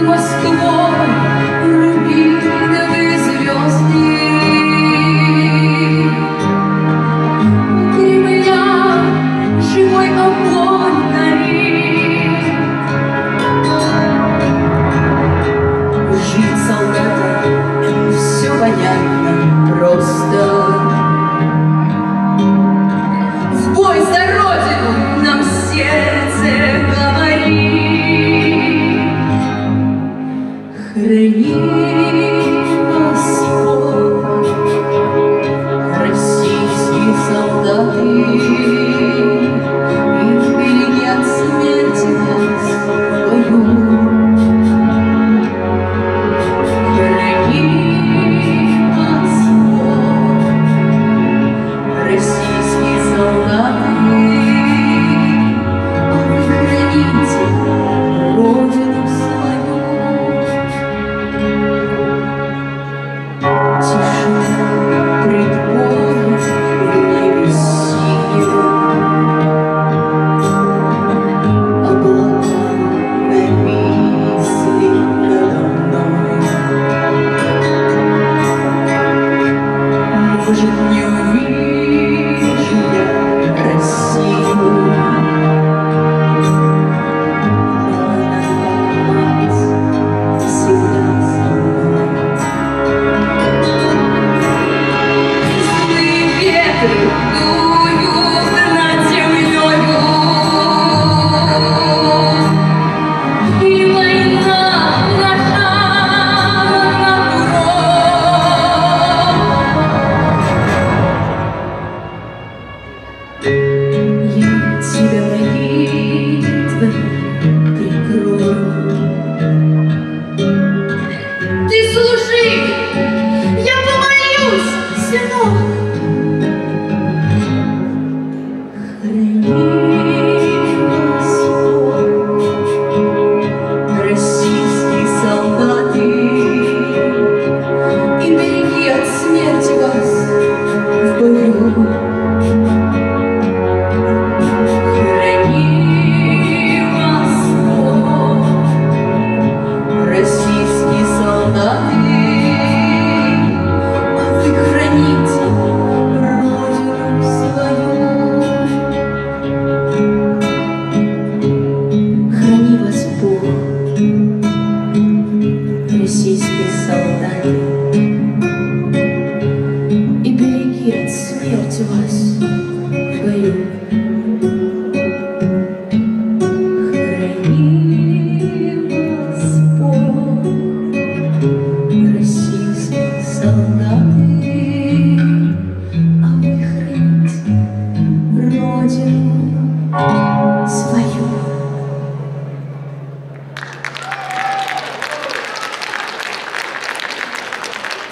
the most. you.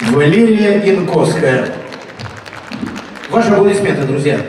Валерия Инковская. Ваши аплодисменты, друзья.